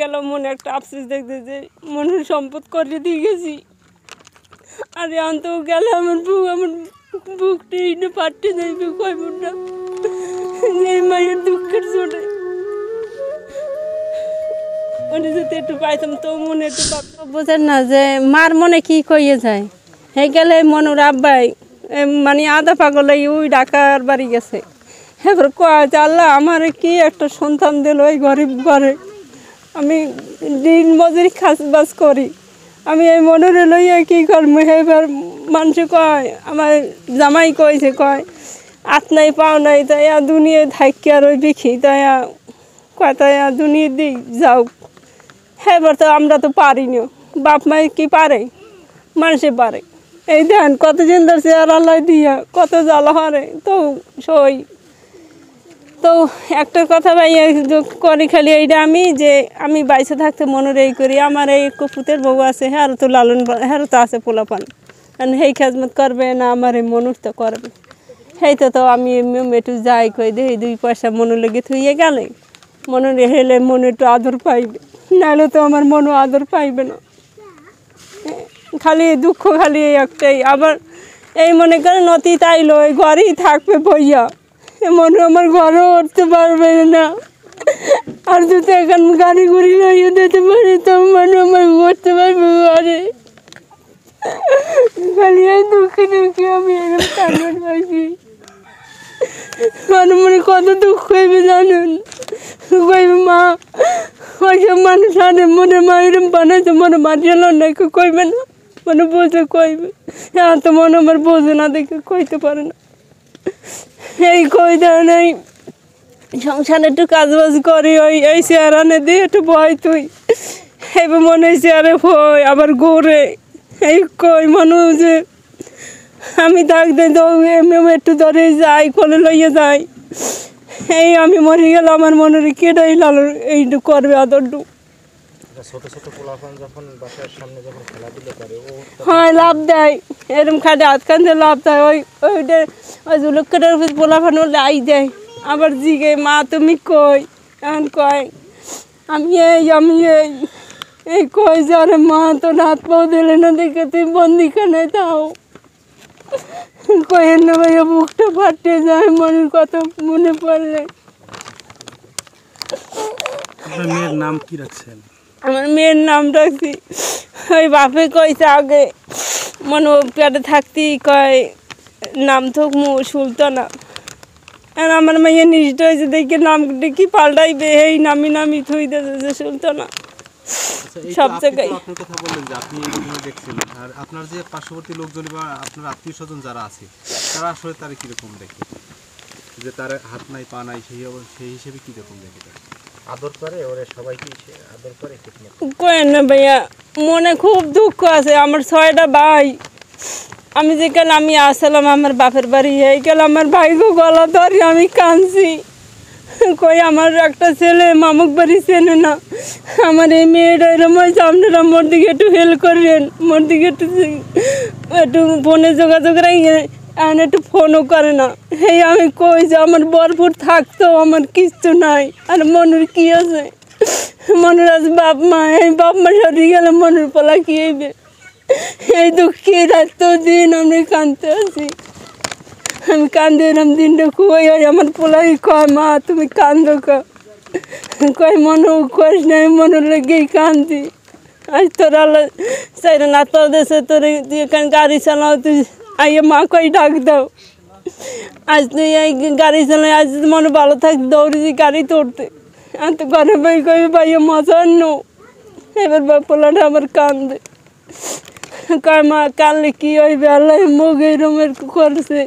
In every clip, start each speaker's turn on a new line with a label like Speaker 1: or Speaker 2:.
Speaker 1: গেল মনে একটা আফসোস দেখতে যে মনের সম্পদ করে দিয়ে গেছি। আর অন্ত গেলে আমার বুক আমার বুকটা না পাটতে যাইবে কয় বুকটা এই মায়ের দুঃখের চোটে ওটা যদি একটু পাইতাম, তো মনে একটু
Speaker 2: বোঝেন না যে মার মনে কি কইয়ে যায়। হে গেলে মনুর আব্বাই মানে আধা পাগল হয়ে ওই ডাকার বাড়ি গেছে। এবার কয় আল্লাহ, আমার কি একটা সন্তান দিল ওই গরিব ঘরে? আমি দিন মজুরি খাস বাস করি। আমি এই মনুরে লইয়া কি করব এবার মানুষ কয়, আমার জামাই কইছে, কয়, আত নাই, পাও নাই তাই আর দুনিয়ায় থাকি আর ওই বিখি তাই কয় তাই দুনিয়া দিই যাও। হ্যাঁ তো আমরা তো পারি না বাপ মাই কি পারে? মানুষে পারে। এই দেন কত জিন্দার চেয়ার আল্লাহ দিয়া, কত জ্বালা হরে। তো সই তো একটা কথা ভাই করি খালি এইটা আমি যে আমি বাইসে থাকতে মনের এই করি, আমার এই কুপুতের বউ আছে হ্যাঁ তো লালন হ্যাঁ তো আছে পোলাপান। কারণ সেই খেজমত করবে না, আমার এই মনুর তো করবে। সেই তো তো আমি এমনি একটু যাই কই দিই, দুই পয়সা মনে লেগে থুইয়ে গেলে। মনে হেলে মনে একটু আদর পাইবে নাহলে তো আমার মনও আদর পাইবে না। খালি দুঃখ খালি একটাই, আবার এই মনে করে নতি তাইলো এই ঘরেই থাকবে বইয়া। মনে আমার ঘরেও উঠতে পারবে না। আর যদি এখন গাড়ি গুড়ি লইয়ে দিতে পারি তো মানে আমার উঠতে পারবে ঘরে। খালি এই দুঃখে দুঃখে আমি এরকম কান্নার পাইছি মনে মনে কত দুঃখ হইবে জানেন? কইবে, মা, ওইসব মানুষ আনে মনে মা এরম বানাইছে, মনে মারিয়াল নাই কইবে না। মনে বোঝে কইবে হ্যাঁ তো মনে আমার বোঝে না দেখে কইতে পারে না। এই কই দেন এই সংসারে একটু কাজ বাজ করি ওই এই চেয়ার আনে দিয়ে একটু বয় তুই। এবার মনে চেয়ারে ভয় আবার ঘোরে এই কই মনে যে আমি থাকতে এমনি একটু ধরে যাই কোলে লইয়ে যাই। এই আমি মরে গেলে আমার মনে রে কেটাই লাল এইটু করবে আদরটু
Speaker 3: ছোট ছোট পোলাপান যখন বাসার সামনে যখন খেলাধুলা করে ও
Speaker 2: হয় লাভ দেয়। এরম খাটে কান্দে লাভ দেয়। ওই ওইটা ওই জুলুকেটার উপর পোলাফানো লাই দেয়। আবার জিগে মা তুমি কই? এখন কয় আমি এই আমি এই। এই কই যে আরে মা তো হাত পাও দিলে না দেখে তুই বন্দি বন্দিখানে তাও কয়েন না ভাইয়া বুকটা ফাটে যায় মনের কথা মনে পড়লে
Speaker 4: মেয়ের নাম কি রাখছেন?
Speaker 2: আমার মেয়ের নাম রাখছি। ওই বাপে কইছে আগে মনে পেটে থাকতি কয় নাম থোক মু সুলতানা। আর আমার মেয়ে নিষ্ঠ হয়েছে দেখে নাম কি পাল্টাইবে এই নামি নামি থুই দিয়েছে যে সুলতানা।
Speaker 3: আচ্ছা,
Speaker 2: সব জায়গায়।
Speaker 3: আপনার কথা বললেন যে আপনি এই দেখছেন আর আপনার যে পার্শ্ববর্তী লোকজন বা আপনার আত্মীয় স্বজন যারা আছে তারা আসলে তারা কীরকম দেখে? যে তার হাত নাই পা নাই সেই সেই হিসেবে কীরকম দেখে
Speaker 5: আদর করে ওরে সবাইকে আদর করে
Speaker 2: না ভাইয়া মনে খুব দুঃখ আছে। আমার ছয়টা ভাই আমি যে কাল আমি আসলাম, আমার বাপের বাড়ি এই কাল আমার ভাইকে গলা ধরি আমি কাঁদছি। কই আমার একটা ছেলে, মামুক বাড়ি চেনে না। আমার এই মেয়েটা এরম হয়েছে আপনারা মোর দিকে একটু হেল্প করেন মোর দিকে একটু একটু ফোনে যোগাযোগ রাখে এখন একটু ফোনও করে না। এই আমি কই যে আমার বরপুর থাকতো আমার কিচ্ছু নাই, আর মনের কি আছে? মনের আছে বাপ মা, এই বাপ মা সরি গেলে মনের পলা কি হইবে? এই দুঃখে রাত দিন, আমি কাঁদতে আছি। আমি কান্দে এরম দিনটা খুবই হয়। আমার পোলাই কয়, মা, তুমি কান্দো কয়, মনে, করিস নাই মনে লেগেই কান্দি আজ তোর আল্লাহ চাইরে না তো দেশে তোর এখানে গাড়ি চালাও, তুই আইয়ে মা কই ডাক দাও। আজ তুই এই গাড়ি চালাই, আজ মনে ভালো থাক দৌড়েছি গাড়ি তোড়তে আর তো ঘরে ভাই কই ভাই মজা নো এবার পোলাটা আমার কান্দে কয় মা কানলে কি হইবে? আল্লাহ মুখ এরমের করছে।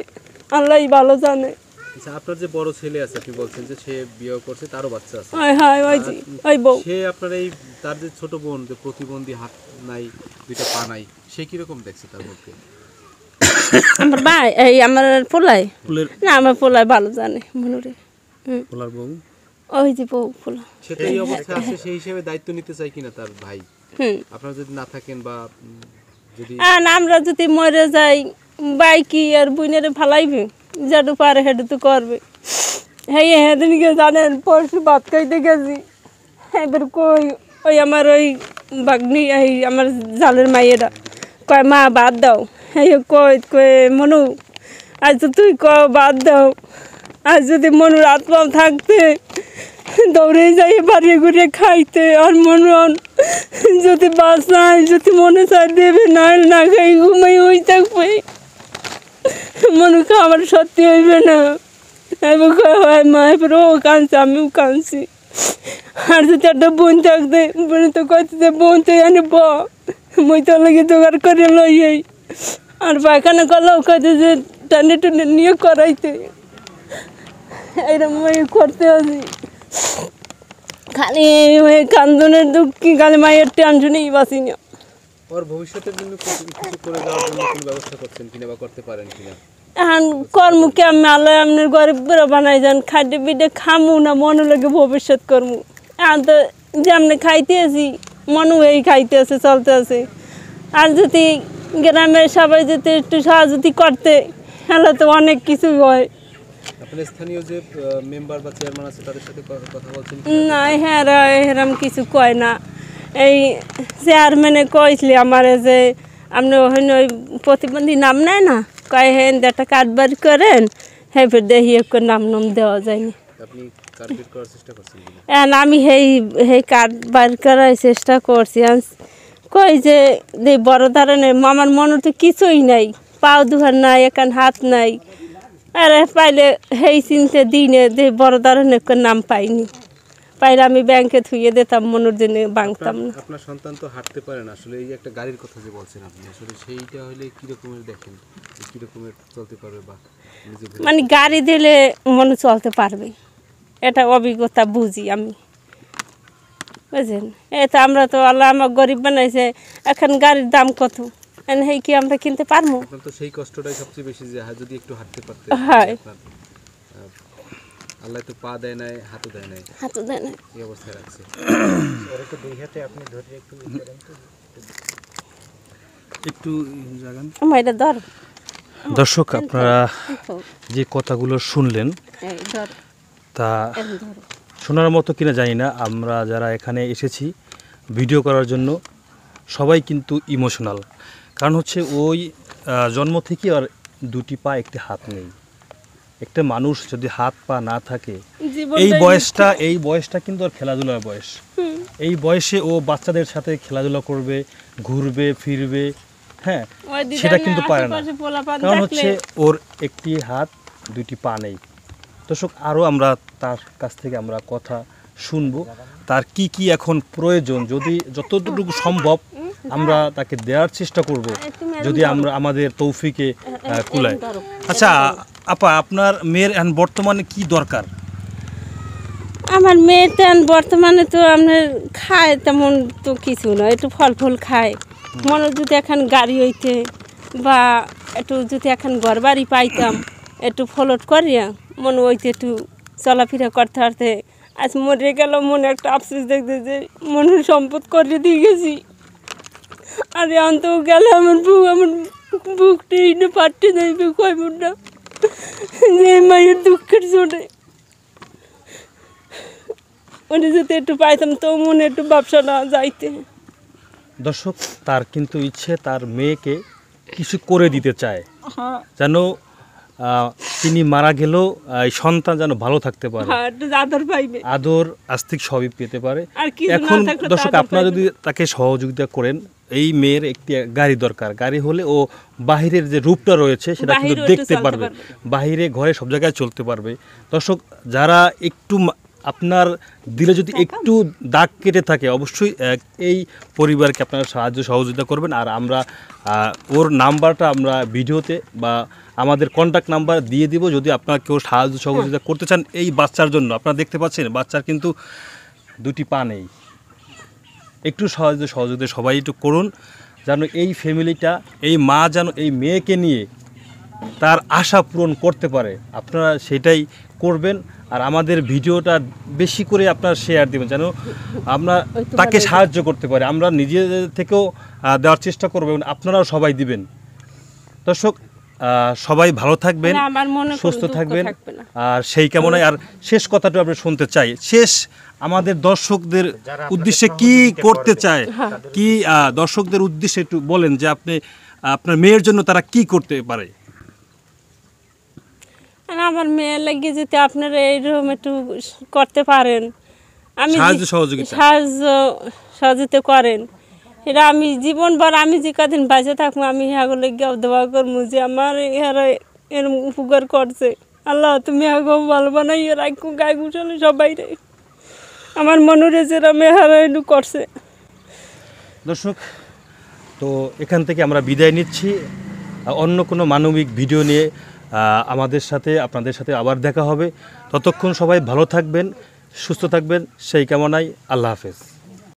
Speaker 2: আল্লাহ ভালো জানে।
Speaker 3: আচ্ছা আপনার যে বড় ছেলে আছে আপনি বলছেন যে সে বিয়ে করছে তারও বাচ্চা আছে।
Speaker 2: হয় হয় ওই যে ওই বউ।
Speaker 3: সে আপনার এই তার যে ছোট বোন যে প্রতিবন্ধী হাত নাই দুইটা পা নাই সে কীরকম দেখছে তার মধ্যে
Speaker 2: আমার ভাই এই আমার পোলাই না আমার পোলাই ভালো জানে মনুরে
Speaker 4: ফুলার বউ?
Speaker 2: ওই যে বউ পোলা।
Speaker 3: সে তো এই অবস্থায় আছে সেই হিসেবে দায়িত্ব নিতে চাই কিনা তার ভাই?
Speaker 2: হুম।
Speaker 3: আপনারা যদি না থাকেন বা
Speaker 2: আর আমরা যদি মরে যাই বাইকি আর বুইনের ফালাইবে? যেটু পারে হেঁটু তো করবে। হ্যাঁ হেদিনকে জানেন, পরশু ভাত খাইতে গেছি। এবার কই, ওই আমার ওই বাগনি এই আমার জালের মাইয়েরা। কয়, মা বাদ দাও। এই কয় কয় মনু, আজ তুই ক বাদ দাও। আজ যদি মনুর আত্মা থাকতে দৌড়ে যাই, বাড়ি ঘুরে খাইতে আর মন যদি বাস বাসায় যদি মনে চায় দেবে না না খাই, ঘুমাই ওই থাকবে। মনে খাবার সত্যি হইবে না। এবার কয়, হয় মা, এবার ও কাঁদছে, আমিও কাঁদছি। আর যদি একটা বোন থাকতে, বোন তো কইতে বোন তো এনে ব। মই তো লাগে জোগাড় করে লই আর পায়খানা করলেও কইতে যে টানে টানে নিয়ে করাইতে। এরকম করতে আছি খালি কান্দনের দুঃখী খালি মায়ের টেনশনেই
Speaker 3: ওর ভবিষ্যতের জন্য কিছু করে দেওয়ার জন্য কোনো ব্যবস্থা করছেন কিনা বা করতে পারেন কিনা?
Speaker 2: এখন কর্মকে আমি আল্লাহ আপনার গরিব বানাই যান খাদ্য পিঠে খামু না মনে লাগে ভবিষ্যৎ কর্ম। এখন তো যেমনি খাইতে আছি মনও এই খাইতে আছে চলতে আছে। আর যদি গ্রামের সবাই যদি একটু সহযোগী করতে তাহলে তো অনেক কিছু হয়।
Speaker 3: আপনার স্থানীয় যে মেম্বার বা চেয়ারম্যান আছে তাদের সাথে কথা বলছেন
Speaker 2: না কিছু কয় না। এই চেয়ারম্যানে কইসলি আমারে যে আপনি ওখানে ওই প্রতিবন্ধী নাম নেয় না? কয় হেন একটা কারবার করেন হ্যাঁ ফের দেখি নাম নাম দেওয়া যায়নি আমি সেই সেই কার্ড বার করার চেষ্টা করছি। কই যে বড় ধরনের আমার মনে তো কিছুই নাই। পাও দুহার নাই এখান হাত নাই। আরে পাইলে সেই চিনতে দিনে যে বড় ধরনের নাম পাইনি। পাইলে আমি ব্যাংকে থুয়ে দিতাম মনের জন্য বাংতাম না।
Speaker 3: আপনার সন্তান তো হাঁটতে পারে না আসলে এই যে একটা গাড়ির কথা যে বলছেন আপনি আসলে সেইটা হলে কি রকমের দেখেন? কি রকমের চলতে পারবে বা
Speaker 2: মানে গাড়ি দিলে মনে চলতে পারবে। এটা অভিজ্ঞতা বুঝি আমি। বুঝলেন তো আমরা তো আল্লাহ আমার গরিব বানাইছে এখন গাড়ির দাম কত? এখন কি আমরা কিনতে পারব
Speaker 3: তো সেই কষ্টটাই সবচেয়ে বেশি যে হ্যাঁ, যদি একটু হাঁটতে পারতেন
Speaker 2: হয়।
Speaker 3: আল্লাহ তো পা দেয় নাই হাতও দেয় নাই।
Speaker 2: হাত দেয় না
Speaker 3: এই অবস্থায় রাখছে।
Speaker 5: ওর একটু দুই হাতে আপনি ধরে একটু করেন তো।
Speaker 4: একটু জাগান।
Speaker 2: আমার এটা ধর।
Speaker 4: দর্শক আপনারা যে কথাগুলো শুনলেন তা শোনার মতো কিনা জানি না আমরা যারা এখানে এসেছি ভিডিও করার জন্য সবাই কিন্তু ইমোশনাল কারণ হচ্ছে ওই জন্ম থেকে আর দুটি পা একটি হাত নেই। একটা মানুষ যদি হাত পা না থাকে এই বয়সটা এই বয়সটা কিন্তু আর খেলাধুলার বয়স। এই বয়সে ও বাচ্চাদের সাথে খেলাধুলা করবে ঘুরবে ফিরবে হ্যাঁ সেটা কিন্তু পারে না। কারণ হচ্ছে ওর একটি হাত দুটি পা নেই। দর্শক আরও আমরা তার কাছ থেকে আমরা কথা শুনব। তার কি কি এখন প্রয়োজন যদি যতটুকু সম্ভব আমরা তাকে দেওয়ার চেষ্টা করব যদি আমরা আমাদের তৌফিকে কুলায়। আচ্ছা আপা আপনার মেয়ের এখন বর্তমানে কি দরকার?
Speaker 2: আমার মেয়ে তেন বর্তমানে তো আপনার খায় তেমন তো কিছু না একটু ফল ফুল খায়। মনে যদি এখন গাড়ি হইতে বা একটু যদি এখন ঘর বাড়ি পাইতাম একটু ফলট করিয়া মনে হইতে একটু চলাফেরা করতে পারতে। আজ মরে গেল মনে একটা আফসোস দেখতে যে মনের সম্পদ করে দিয়ে গেছি। আর অন্ত গেলে আমার বুক আমার বুকটা ইনে পাটতে যাইবে কয় মুন্ডা যে মায়ের দুঃখের জন্যে ওটা যদি একটু পাইতাম তো মনে একটু ব্যবসাটা যাইতে।
Speaker 4: দর্শক তার কিন্তু ইচ্ছে তার মেয়েকে কিছু করে দিতে চায়। যেন আহ, তিনি মারা গেলেও সন্তান যেন ভালো থাকতে পারে।
Speaker 2: হ্যাঁ আদর পাইবে।
Speaker 4: আদর আস্তিক সবই পেতে পারে। এখন দর্শক আপনারা যদি তাকে সহযোগিতা করেন এই মেয়ের একটি গাড়ি দরকার। গাড়ি হলে ও বাহিরের যে রূপটা রয়েছে সেটা কিন্তু দেখতে পারবে। বাহিরে ঘরে সব জায়গায় চলতে পারবে। দর্শক যারা একটু আপনার দিলে যদি একটু দাগ কেটে থাকে অবশ্যই এই পরিবারকে আপনারা সাহায্য সহযোগিতা করবেন। আর আমরা ওর নাম্বারটা আমরা ভিডিওতে বা আমাদের কন্ট্যাক্ট নাম্বার দিয়ে দিব। যদি আপনারা কেউ সাহায্য সহযোগিতা করতে চান এই বাচ্চার জন্য আপনারা দেখতে পাচ্ছেন বাচ্চার কিন্তু দুটি পা নেই। একটু সাহায্য সহযোগিতা সবাই একটু করুন যেন এই ফ্যামিলিটা এই মা যেন এই মেয়েকে নিয়ে তার আশা পূরণ করতে পারে। আপনারা সেটাই করবেন আর আমাদের ভিডিওটা বেশি করে আপনারা শেয়ার দেবেন যেন আমরা তাকে সাহায্য করতে পারে। আমরা নিজেদের থেকেও দেওয়ার চেষ্টা করব এবং আপনারাও সবাই দিবেন। দর্শক সবাই ভালো থাকবেন সুস্থ থাকবেন। আর সেই কামনায় আর শেষ কথাটা আপনি শুনতে চাই। শেষ আমাদের দর্শকদের উদ্দেশ্যে কি করতে চায়? কি আহ, দর্শকদের উদ্দেশ্যে একটু বলেন যে আপনি আপনার মেয়ের জন্য তারা কি করতে পারে?
Speaker 2: আর আমার মেয়ে লাগিয়ে যদি আপনারা এইরকম একটু করতে পারেন। আমি
Speaker 4: সাহায্য সহযোগিতা।
Speaker 2: সাহায্য সহযোগিতা করেন। এটা আমি জীবনভর আমি যে কদিন বাঁচে থাকব, আমি হ্যাগুলো গিয়ে দোয়া করব যে আমার এরা এরম উপকার করছে। আল্লাহ, তুমি আগে ভালো বানাই রাখো গায়ে গুছালো সবাই রে। আমার মনে যেরম এহারা একটু করছে।
Speaker 4: দর্শক, তো এখান থেকে আমরা বিদায় নিচ্ছি। অন্য কোনো মানবিক ভিডিও নিয়ে আমাদের সাথে, আপনাদের সাথে আবার দেখা হবে। ততক্ষণ সবাই ভালো থাকবেন, সুস্থ থাকবেন। সেই কামনায় আল্লাহ হাফেজ।